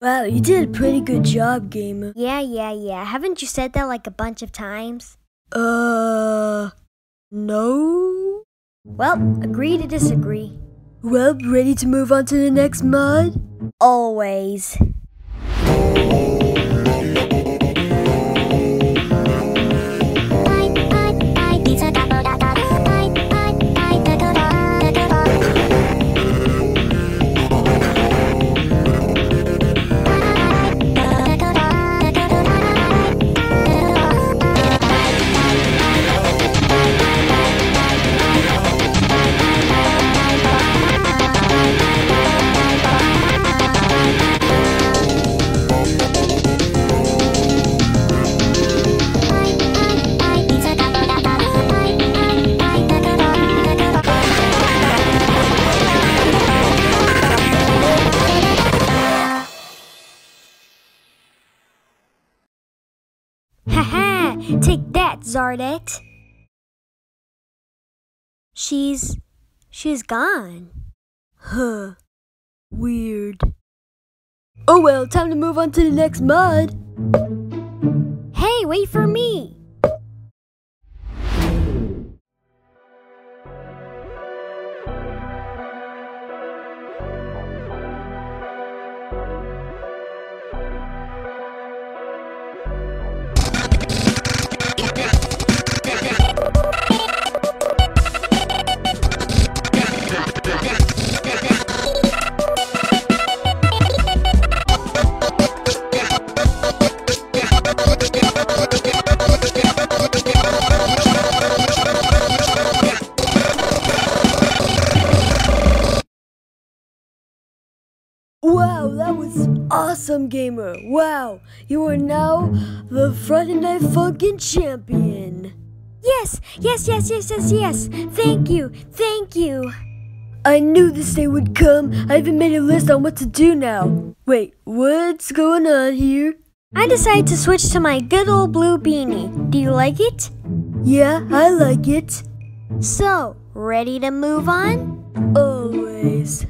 Wow, you did a pretty good job, gamer. Yeah, yeah, yeah. Haven't you said that like a bunch of times? Uh, no? Well, agree to disagree. Well, ready to move on to the next mod? Always. Haha! Take that, Zardet! She's. she's gone. Huh. Weird. Oh well, time to move on to the next mod. Hey, wait for me! Wow, that was awesome, gamer. Wow, you are now the Friday Night Funkin' champion. Yes, yes, yes, yes, yes, yes! Thank you, thank you! I knew this day would come. I even made a list on what to do now. Wait, what's going on here? I decided to switch to my good old blue beanie. Do you like it? Yeah, I like it. So, ready to move on? Always.